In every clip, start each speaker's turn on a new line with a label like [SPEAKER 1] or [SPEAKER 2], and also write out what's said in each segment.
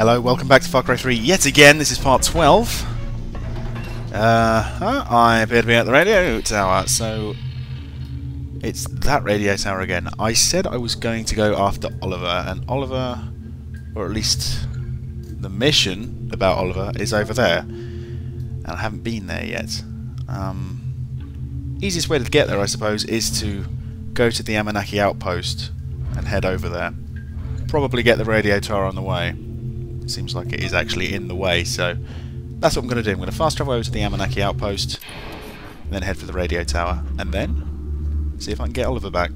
[SPEAKER 1] Hello, welcome back to Far Cry 3 yet again. This is part 12. Uh, I appear to be at the radio tower, so it's that radio tower again. I said I was going to go after Oliver, and Oliver, or at least the mission about Oliver, is over there. And I haven't been there yet. Um, easiest way to get there, I suppose, is to go to the Amanaki outpost and head over there. Probably get the radio tower on the way. Seems like it is actually in the way, so that's what I'm going to do. I'm going to fast travel over to the Amanaki outpost, then head for the radio tower, and then see if I can get Oliver back.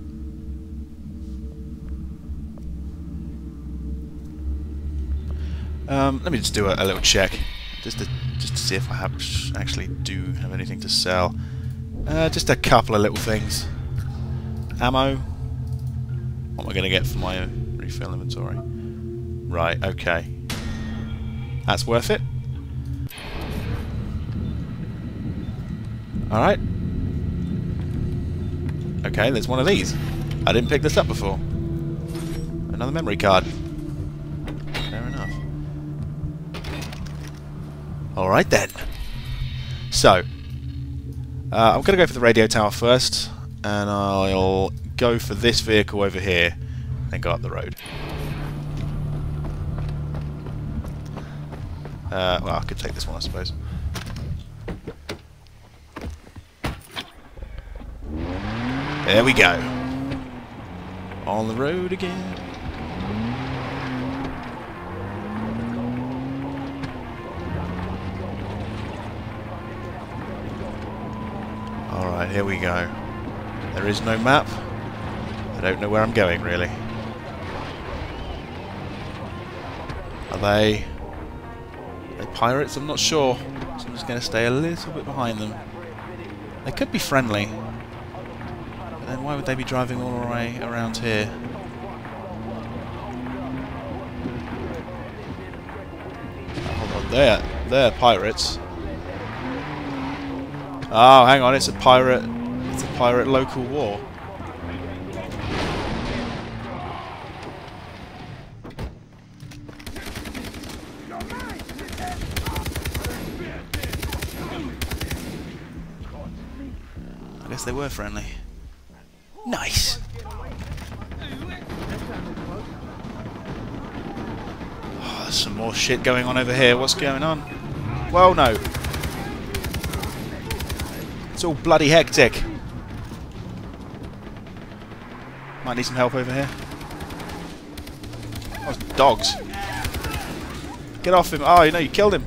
[SPEAKER 1] Um, let me just do a, a, little check, just to just to see if I have actually do have anything to sell. Uh, just a couple of little things. Ammo. What am I going to get for my refill inventory? Right. Okay. That's worth it. Alright. Okay, there's one of these. I didn't pick this up before. Another memory card. Fair enough. Alright then. So, uh, I'm going to go for the radio tower first, and I'll go for this vehicle over here, and go up the road. Uh, well, I could take this one, I suppose. There we go. On the road again. Alright, here we go. There is no map. I don't know where I'm going, really. Are they pirates? I'm not sure. So I'm just going to stay a little bit behind them. They could be friendly. But then why would they be driving all the way around here? Oh, hold on, they're, they're pirates. Oh, hang on, it's a pirate, it's a pirate local war. They were friendly. Nice! Oh, there's some more shit going on over here. What's going on? Well, no. It's all bloody hectic. Might need some help over here. Oh, dogs. Get off him. Oh, you know, you killed him.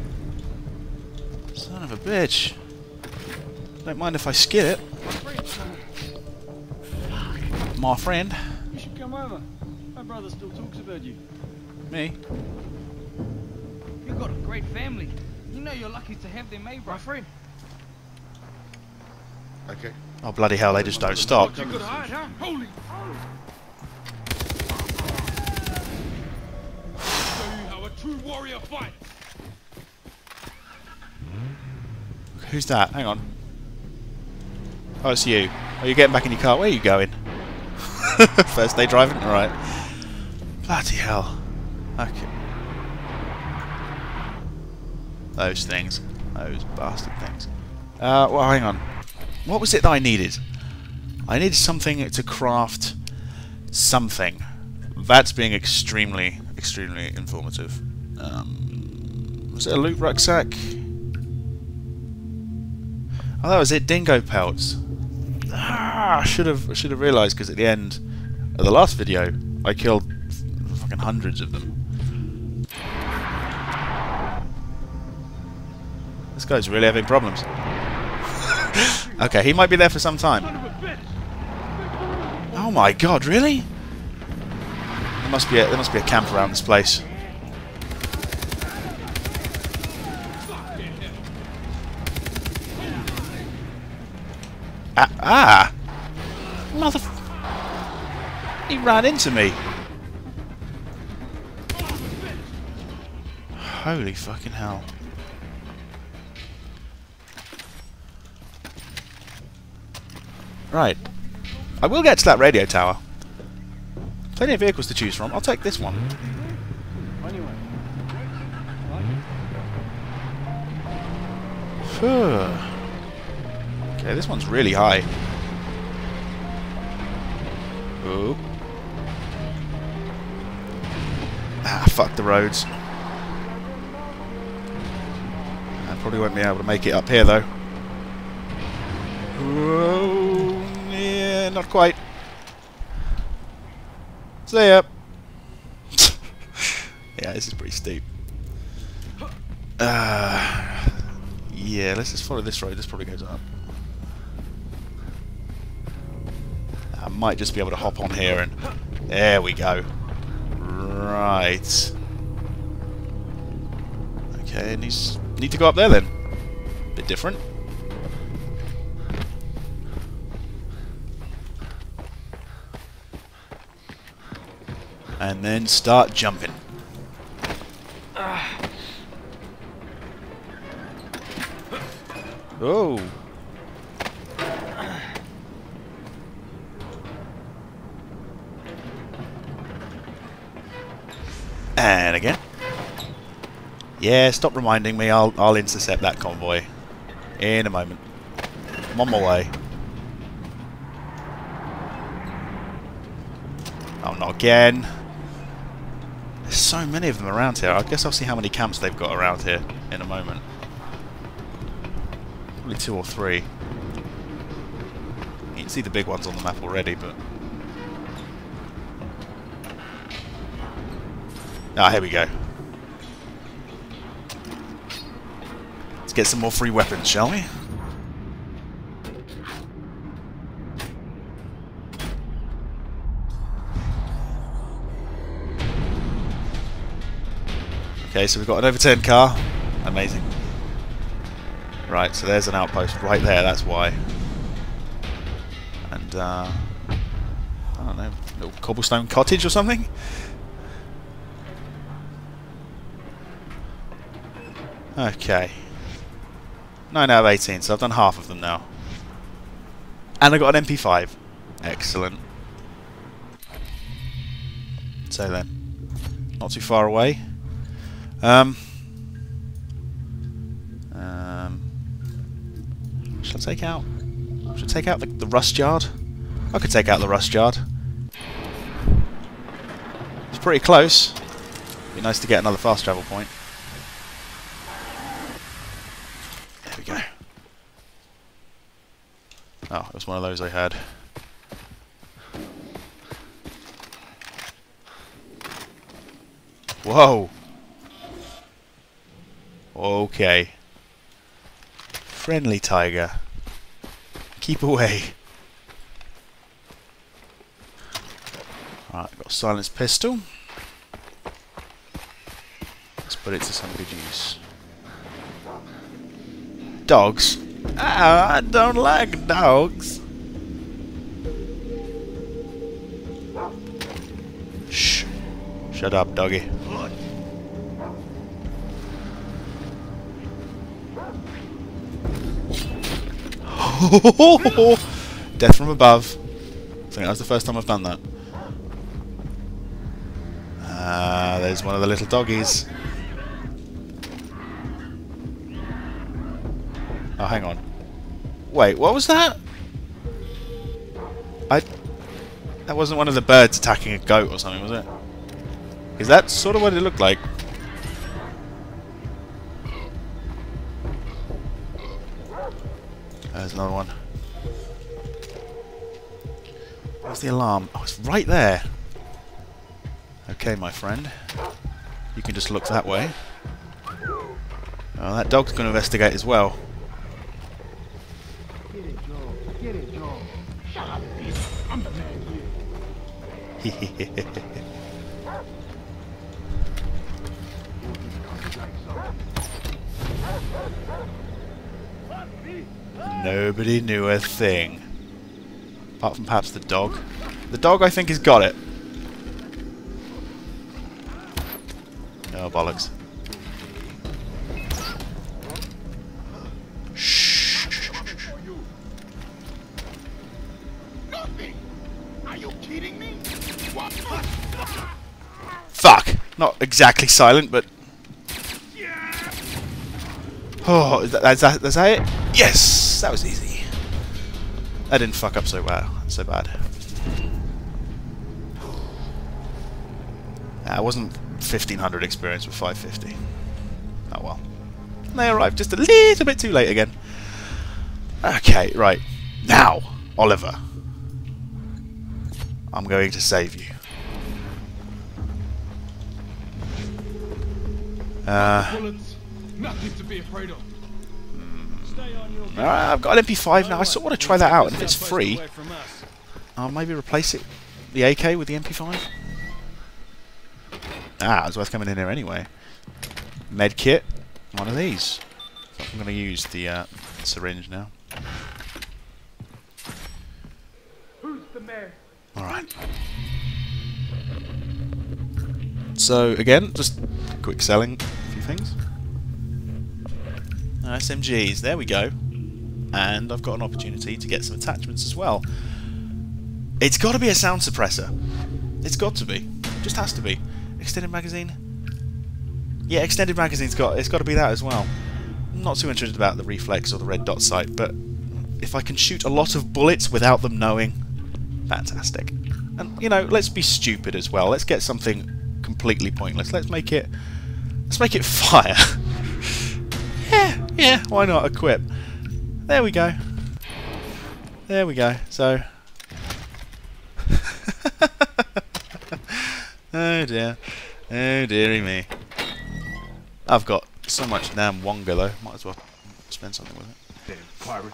[SPEAKER 1] Son of a bitch. Don't mind if I skid it my friend.
[SPEAKER 2] You should come over. My brother still talks about you.
[SPEAKER 1] Me?
[SPEAKER 2] You've got a great family. You know you're lucky to have them, eh,
[SPEAKER 3] My friend.
[SPEAKER 1] Okay. Oh, bloody hell, they just don't stop.
[SPEAKER 2] You could hide, huh? Holy!
[SPEAKER 3] Show you how a true warrior fights.
[SPEAKER 1] Who's that? Hang on. Oh, it's you. Are oh, you getting back in your car? Where are you going? First day driving? Alright. Bloody hell. Okay. Those things. Those bastard things. Uh, well, hang on. What was it that I needed? I needed something to craft something. That's being extremely, extremely informative. Um, was it a loot rucksack? Oh, that was it. Dingo pelts. Ah, I should have should have realised because at the end of the last video I killed fucking hundreds of them. This guy's really having problems. okay, he might be there for some time. Oh my god, really? There must be a, there must be a camp around this place. Ah! ah. ran into me. Holy fucking hell. Right. I will get to that radio tower. Plenty of vehicles to choose from. I'll take this one. okay, this one's really high. Ooh. Ah, fuck the roads. I probably won't be able to make it up here, though. Yeah, not quite. See ya. yeah, this is pretty steep. Uh, yeah, let's just follow this road. This probably goes up. I might just be able to hop on here and... There we go. Right. Okay, needs need to go up there then. Bit different. And then start jumping. Oh. And again. Yeah, stop reminding me. I'll I'll intercept that convoy in a moment. I'm on my way. Oh, not again. There's so many of them around here. I guess I'll see how many camps they've got around here in a moment. Probably two or three. You can see the big ones on the map already, but... Ah, here we go. Let's get some more free weapons, shall we? Okay, so we've got an overturned car. Amazing. Right, so there's an outpost right there, that's why. And, uh... I don't know, little cobblestone cottage or something? Okay. 9 out of 18, so I've done half of them now. And I got an MP5. Excellent. So then, not too far away. Um, um, shall I take out? Should I take out the, the rust yard? I could take out the rust yard. It's pretty close. Be nice to get another fast travel point. There we go. Oh, it was one of those I had. Whoa! Okay. Friendly tiger. Keep away. Right, got a silenced pistol. Let's put it to some good use. Dogs? Ah, I don't like dogs. Shh. Shut up, doggy. Death from above. I think that's the first time I've done that. Ah, uh, there's one of the little doggies. Oh, hang on. Wait, what was that? I... That wasn't one of the birds attacking a goat or something, was it? Is that sort of what it looked like? There's another one. Where's the alarm? Oh, it's right there. Okay, my friend. You can just look that way. Oh, that dog's going to investigate as well. Nobody knew a thing. Apart from perhaps the dog. The dog, I think, has got it. Oh, bollocks. Not exactly silent, but... Oh, is that, is that, is that it? Yes! That was easy. I didn't fuck up so well, so bad. I wasn't 1500 experience with 550. Oh well. They arrived just a little bit too late again. Okay, right. Now, Oliver. I'm going to save you.
[SPEAKER 2] Your
[SPEAKER 1] alright, I've got an MP5 now. I sort of want to try that out, and if it's free,
[SPEAKER 2] Away from us.
[SPEAKER 1] I'll maybe replace it, the AK with the MP5. Ah, it's worth coming in here anyway. Med kit, one of these. I'm going to use the uh, syringe now.
[SPEAKER 2] Who's the mayor?
[SPEAKER 1] Alright. So, again, just quick selling a few things. Uh, SMGs, there we go. And I've got an opportunity to get some attachments as well. It's got to be a sound suppressor. It's got to be. It Just has to be. Extended magazine? Yeah, extended magazine's got it's got to be that as well. Not too interested about the reflex or the red dot sight, but if I can shoot a lot of bullets without them knowing, fantastic. And you know, let's be stupid as well. Let's get something completely pointless. Let's make it let's make it fire. yeah, yeah, why not equip? There we go. There we go. So Oh dear. Oh dearie me. I've got so much damn Wonga though. Might as well spend something with it.
[SPEAKER 3] Damn pirate.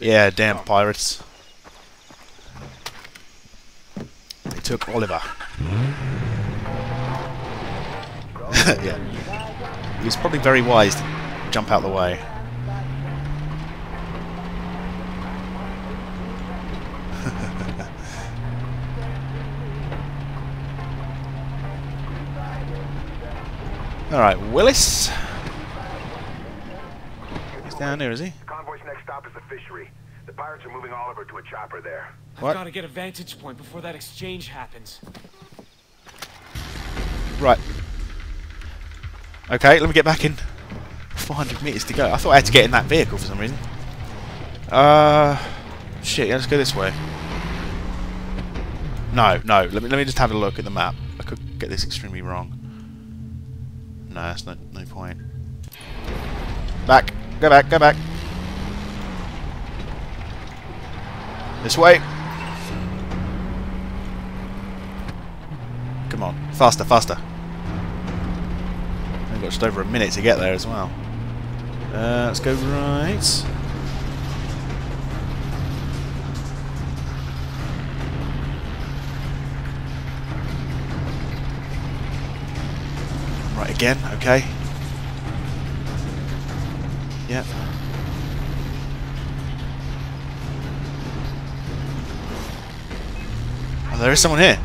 [SPEAKER 1] Yeah, damn pirates. They took Oliver. yeah. He was probably very wise to jump out of the way. Alright, Willis. He's down here, is he?
[SPEAKER 4] Convoy's next stop is the fishery. The pirates are moving Oliver to a chopper there.
[SPEAKER 1] What?
[SPEAKER 5] I've got to get a vantage point before that exchange happens.
[SPEAKER 1] Right. Okay, let me get back in. 400 meters to go. I thought I had to get in that vehicle for some reason. Uh, shit. Yeah, let's go this way. No, no. Let me let me just have a look at the map. I could get this extremely wrong. No, that's no no point. Back. Go back. Go back. This way. Come on. Faster, faster. I've got just over a minute to get there as well. Uh, let's go right. Right again, okay. Yep. Oh, there is someone here.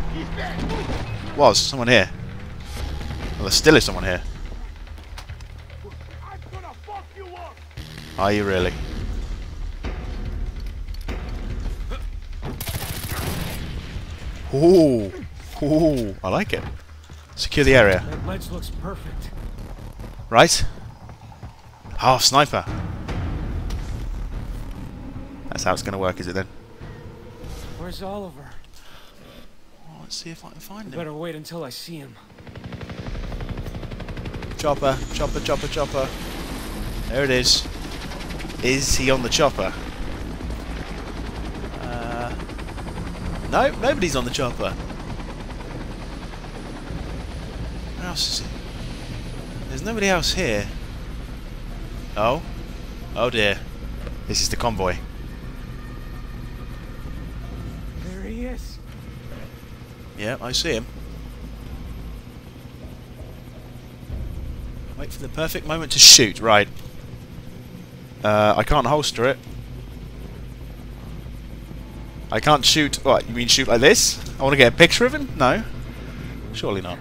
[SPEAKER 1] Was someone here. Well, there still is someone here.
[SPEAKER 3] I'm gonna fuck you up.
[SPEAKER 1] Are you really? Ooh, ooh, I like it. Secure the area.
[SPEAKER 5] That ledge looks perfect.
[SPEAKER 1] Right? Half sniper. That's how it's going to work, is it then?
[SPEAKER 5] Where's Oliver?
[SPEAKER 1] Oh, let's see if I can find him.
[SPEAKER 5] Better wait until I see him.
[SPEAKER 1] Chopper, chopper, chopper, chopper. There it is. Is he on the chopper? Uh, no, nobody's on the chopper. Where else is he? There's nobody else here. Oh? Oh dear. This is the convoy.
[SPEAKER 5] There he is.
[SPEAKER 1] Yeah, I see him. Wait for the perfect moment to shoot. Right. Uh, I can't holster it. I can't shoot. What, you mean shoot like this? I want to get a picture of him? No. Surely not.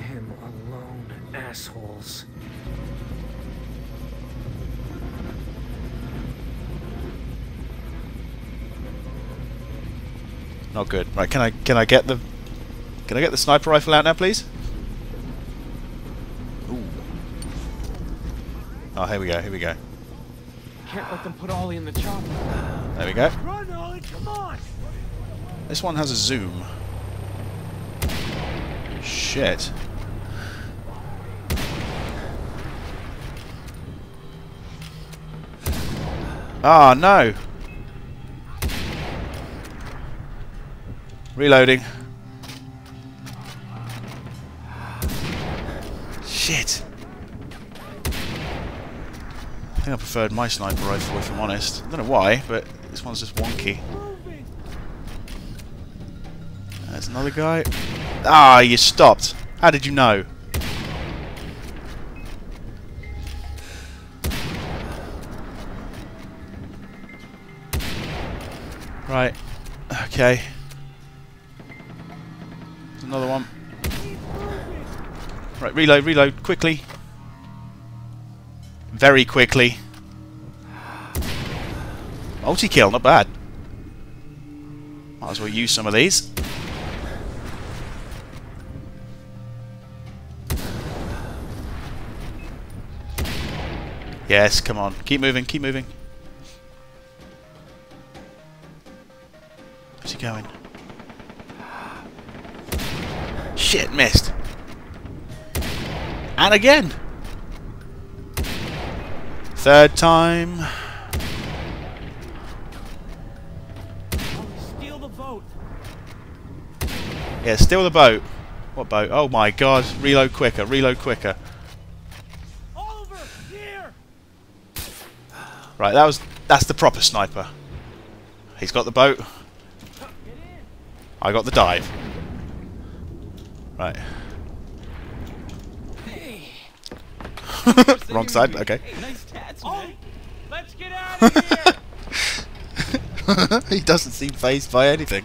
[SPEAKER 5] Him alone, assholes.
[SPEAKER 1] Not good. Right, can I can I get the can I get the sniper rifle out now, please? Ooh. Oh, here we go, here we go.
[SPEAKER 5] Can't let them put Ollie in the chopper.
[SPEAKER 1] There we go.
[SPEAKER 5] Run, Ollie, come on!
[SPEAKER 1] This one has a zoom. Shit. Ah, no! Reloading. Shit! I think I preferred my sniper rifle if I'm honest. I don't know why, but this one's just wonky. There's another guy. Ah, you stopped. How did you know? Right. Okay. There's another one. Right, reload, reload, quickly. Very quickly. Multi-kill, not bad. Might as well use some of these. Yes, come on. Keep moving, keep moving. Where's he going? Shit, missed. And again. Third time.
[SPEAKER 5] Steal the boat!
[SPEAKER 1] Yeah, steal the boat. What boat? Oh my god. Reload quicker, reload quicker.
[SPEAKER 5] Oliver, here!
[SPEAKER 1] Right, that was that's the proper sniper. He's got the boat. I got the dive. Right.
[SPEAKER 5] Hey!
[SPEAKER 1] Wrong side, okay.
[SPEAKER 5] Hey, nice tats, man. let's get out of here!
[SPEAKER 1] he doesn't seem phased by anything.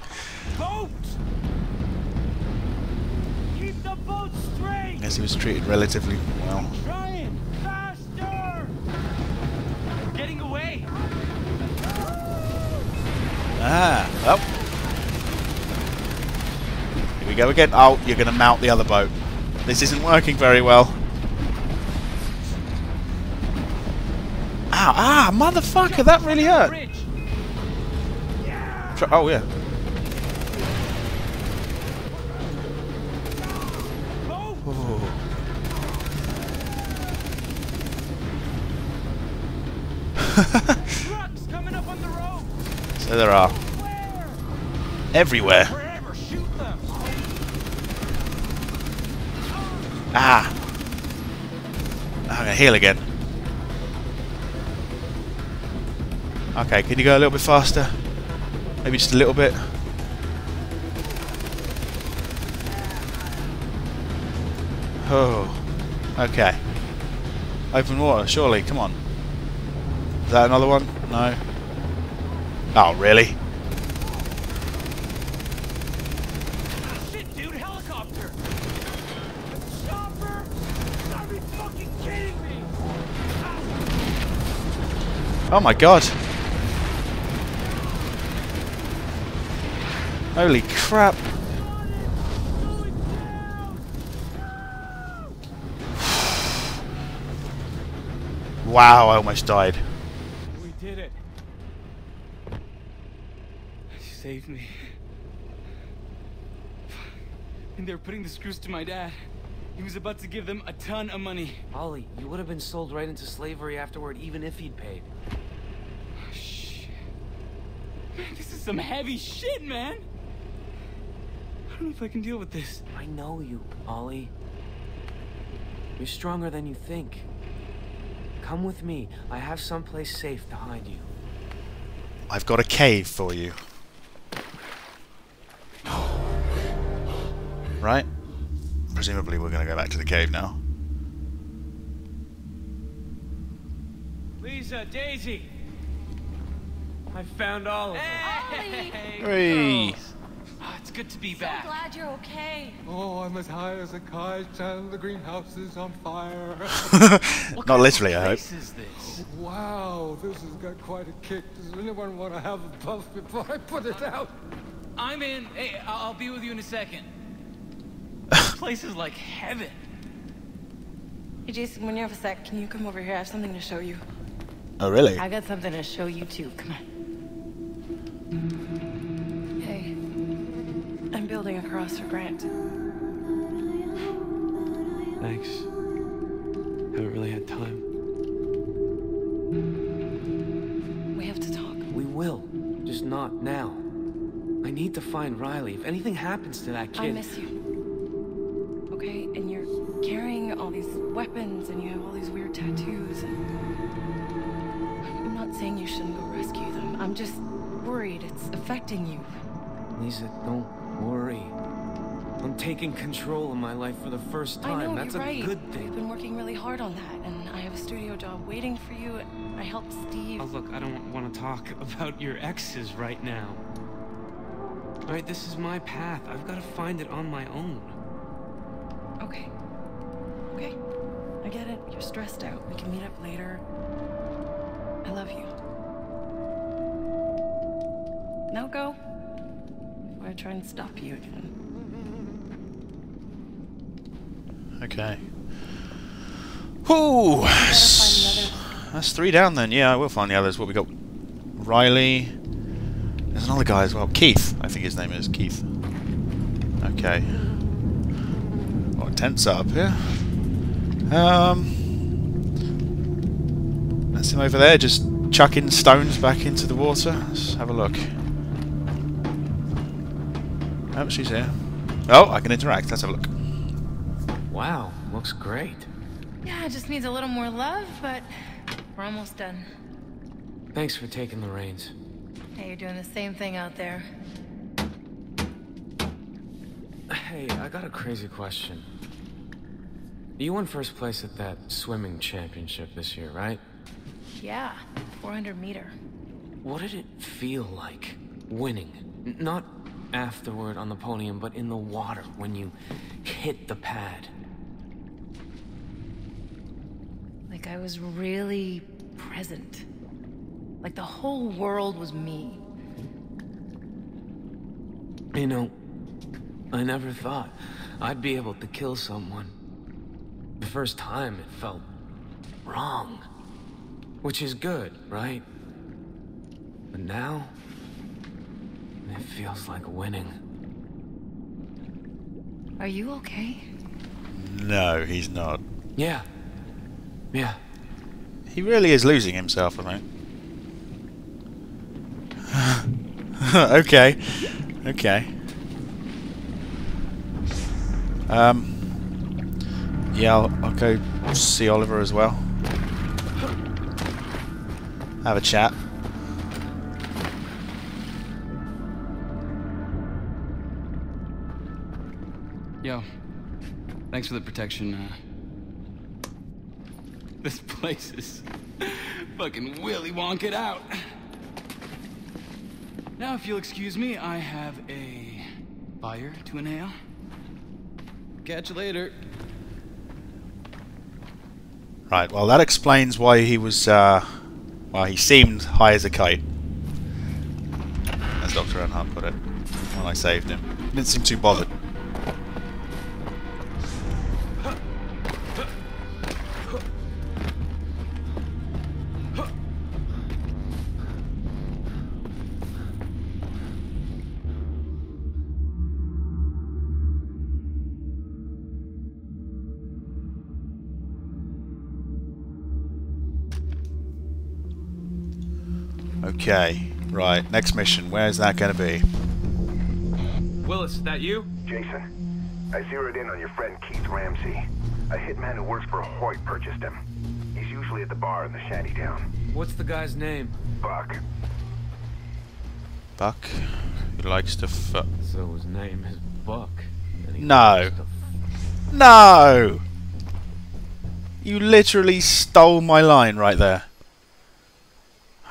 [SPEAKER 5] boat! Keep the boat
[SPEAKER 1] I
[SPEAKER 5] straight!
[SPEAKER 1] guess he was treated relatively well.
[SPEAKER 5] Trying! Faster! Getting away!
[SPEAKER 1] Ah, oh. Here we go again. Oh, you're going to mount the other boat. This isn't working very well. Ah, motherfucker, that really hurt. Oh, yeah. Oh.
[SPEAKER 5] Coming up on the road!
[SPEAKER 1] So there are. Everywhere.
[SPEAKER 5] Wherever, shoot them!
[SPEAKER 1] Ah. I'm to heal again. Okay, can you go a little bit faster? Maybe just a little bit. Oh. Okay. Open water, surely, come on. Is that another one? No. Oh, really?
[SPEAKER 5] Shit, dude, helicopter! Chopper! Are you fucking kidding me?
[SPEAKER 1] Oh my god. Holy crap. Wow, I almost died.
[SPEAKER 5] We did it. You saved me. And they're putting the screws to my dad. He was about to give them a ton of money.
[SPEAKER 6] Ollie, you would have been sold right into slavery afterward even if he'd paid.
[SPEAKER 5] Shit. Man, this is some heavy shit, man. I don't know if I can deal with this.
[SPEAKER 6] I know you, Ollie. You're stronger than you think. Come with me. I have someplace safe to hide you.
[SPEAKER 1] I've got a cave for you. Right? Presumably we're going to go back to the cave now.
[SPEAKER 5] Lisa, Daisy. I found Oliver.
[SPEAKER 7] Ollie!
[SPEAKER 1] Hooray!
[SPEAKER 5] Ah, it's good to be
[SPEAKER 7] So
[SPEAKER 5] back.
[SPEAKER 7] glad you're okay.
[SPEAKER 2] Oh, I'm as high as a kite and the greenhouse is on fire.
[SPEAKER 1] Not literally, I hope.
[SPEAKER 5] is this?
[SPEAKER 2] wow, this has got quite a kick. Does anyone want to have a puff before I put it out?
[SPEAKER 5] I'm in. Hey, I- I'll be with you in a second. This place is like heaven.
[SPEAKER 7] Hey, Jason, when you have a sec, can you come over here? I have something to show you.
[SPEAKER 1] Oh, really?
[SPEAKER 7] I got something to show you, too. Come on. Building a cross for Grant.
[SPEAKER 6] Thanks. Haven't really had time.
[SPEAKER 7] We have to talk.
[SPEAKER 6] We will. Just not now. I need to find Riley. If anything happens to that kid...
[SPEAKER 7] I miss you. Okay? And you're carrying all these weapons and you have all these weird tattoos and... I'm not saying you shouldn't go rescue them. I'm just worried it's affecting you.
[SPEAKER 6] Lisa, don't worry. I'm taking control of my life for the first time.
[SPEAKER 7] I know,
[SPEAKER 6] That's
[SPEAKER 7] you're
[SPEAKER 6] a
[SPEAKER 7] right.
[SPEAKER 6] good
[SPEAKER 7] We've been working really hard on that, and I have a studio job waiting for you. I helped Steve.
[SPEAKER 6] Oh, look, I don't want to talk about your exes right now. All right, this is my path. I've got to find it on my own.
[SPEAKER 7] Okay. Okay. I get it. You're stressed out. We can meet up later. I love you. Now go. Try and stop you again.
[SPEAKER 1] Okay. Whoo!
[SPEAKER 7] Gotta find the others.
[SPEAKER 1] That's three down then. Yeah, I will find the others. What we got? Riley. There's another guy as well. Keith, I think his name is Keith. Okay. What tents up here? Um. That's him over there, just chucking stones back into the water. Let's have a look. Oh, she's here. Oh, I can interact. Let's have a look.
[SPEAKER 6] Wow, looks great.
[SPEAKER 7] Yeah, it just needs a little more love, but we're almost done.
[SPEAKER 6] Thanks for taking the reins.
[SPEAKER 7] Hey, you're doing the same thing out there.
[SPEAKER 6] Hey, I got a crazy question. You won first place at that swimming championship this year, right?
[SPEAKER 7] Yeah, 400 meter.
[SPEAKER 6] What did it feel like winning? N- not afterward on the podium, but in the water when you hit the pad.
[SPEAKER 7] Like I was really present. Like the whole world was me.
[SPEAKER 6] You know, I never thought I'd be able to kill someone. The first time it felt wrong. Which is good, right? But now, it feels like winning.
[SPEAKER 7] Are you okay?
[SPEAKER 1] No, he's not.
[SPEAKER 6] Yeah. Yeah.
[SPEAKER 1] He really is losing himself, I think. okay. Okay. Um. Yeah, I'll, I'll go see Oliver as well. Have a chat.
[SPEAKER 5] Thanks for the protection. Uh, this place is fucking Willy Wonka out. Now, if you'll excuse me, I have a fire to inhale. Catch you later.
[SPEAKER 1] Right, well that explains why he was, uh, well he seemed high as a kite. As Dr. Earnhardt put it, when I saved him. Didn't seem too bothered. Okay, right, next mission. Where's that going to be?
[SPEAKER 6] Willis, is that you?
[SPEAKER 4] Jason, I zeroed in on your friend Keith Ramsay. A hitman who works for Hoyt purchased him. He's usually at the bar in the shanty town.
[SPEAKER 6] What's the guy's name?
[SPEAKER 4] Buck.
[SPEAKER 1] Buck, He likes to fuck.
[SPEAKER 6] So his name is Buck.
[SPEAKER 1] No. No! You literally stole my line right there.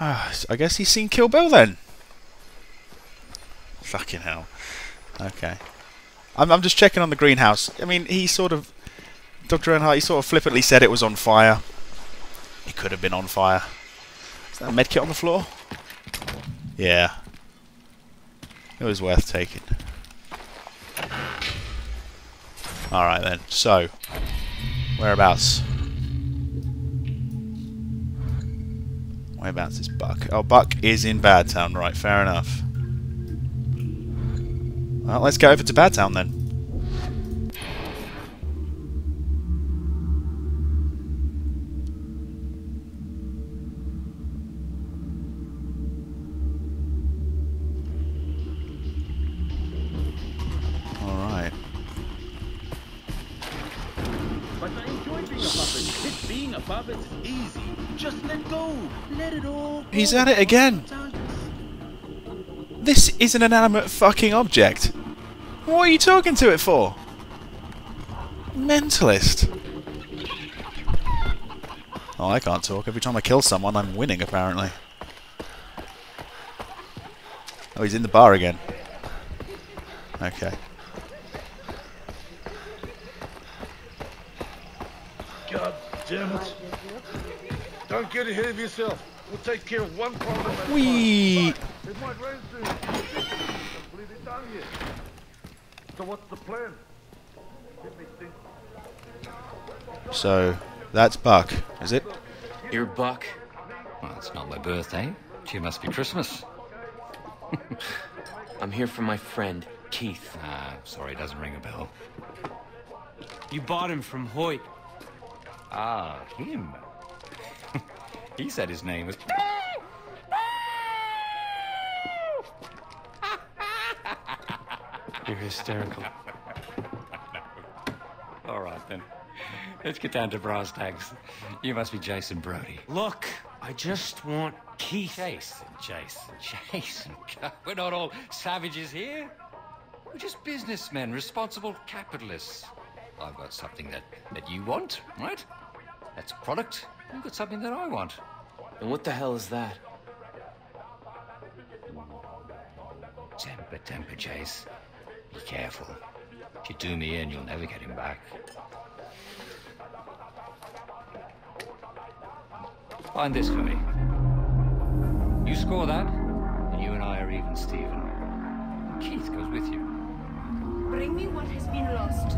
[SPEAKER 1] Ah, I guess he's seen Kill Bill then. Fucking hell. Okay. I'm, I'm just checking on the greenhouse. I mean, he sort of... Dr. Earnhardt, he sort of flippantly said it was on fire. It could have been on fire. Is that a medkit on the floor? Yeah. It was worth taking. Alright then, so, whereabouts? Whereabouts is Buck? Oh, Buck is in Bad Town, Right, fair enough. Well, let's go over to
[SPEAKER 8] Bad Town then.
[SPEAKER 1] He's at it again! This is an inanimate fucking object. What are you talking to it for? Mentalist. Oh, I can't talk. Every time I kill someone, I'm winning, apparently. Oh, he's in the bar again. Okay.
[SPEAKER 3] God damn it. Don't get ahead of yourself. We'll take care of one problem at a time. It might rain soon. Completely done yet. So what's the plan? Let me think.
[SPEAKER 1] So, that's Buck, is it?
[SPEAKER 6] You're Buck?
[SPEAKER 9] Well, it's not my birthday. It must be Christmas.
[SPEAKER 6] I'm here for my friend, Keith.
[SPEAKER 9] Ah, sorry, it doesn't ring a bell.
[SPEAKER 5] You bought him from Hoyt.
[SPEAKER 9] Ah, him. He said his name was.
[SPEAKER 6] You're hysterical.
[SPEAKER 9] All right then. Let's get down to brass tacks. You must be Jason Brody.
[SPEAKER 5] Look, I just want Keith.
[SPEAKER 9] Jason, Jason, Jason. We're not all savages here. We're just businessmen, responsible capitalists. I've got something that, that you want, right? That's a product. You've got something that I want.
[SPEAKER 6] And what the hell is that?
[SPEAKER 9] Temper, temper, Chase. Be careful. If you do me in, you'll never get him back. Find this for me. You score that, and you and I are even, Stephen. Keith goes with you.
[SPEAKER 10] Bring me what has been lost.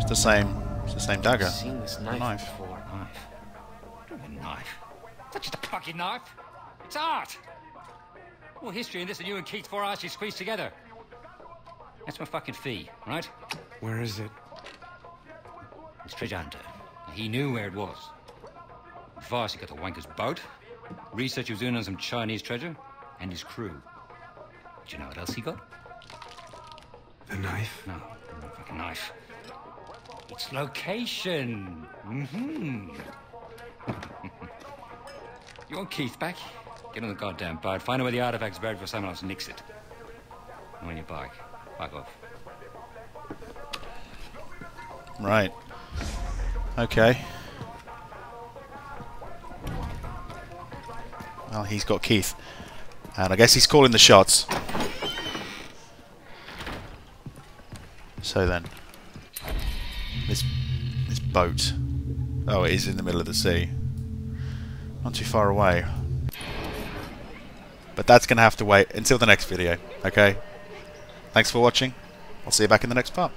[SPEAKER 1] It's the same. It's the same dagger.
[SPEAKER 6] I've seen this knife,
[SPEAKER 1] Knife.
[SPEAKER 6] before.
[SPEAKER 9] Not just a fucking knife. It's art. All history in this and you and Keith four arches squeezed together. That's my fucking fee, right?
[SPEAKER 5] Where is it?
[SPEAKER 9] It's treasure hunter. He knew where it was. First, he got the wanker's boat. Research he was doing on some Chinese treasure. And his crew. Do you know what else he got?
[SPEAKER 5] The knife?
[SPEAKER 9] No, no fucking knife. It's location. Mm-hmm. you want Keith back? Get on the goddamn boat. Find out where the artifact's buried before someone else nicks it. And when you're back, back off.
[SPEAKER 1] Right. Okay. Well, he's got Keith. And I guess he's calling the shots. So then. This this boat. Oh, it is in the middle of the sea. Not too far away. But that's going to have to wait until the next video, okay? Thanks for watching. I'll see you back in the next part.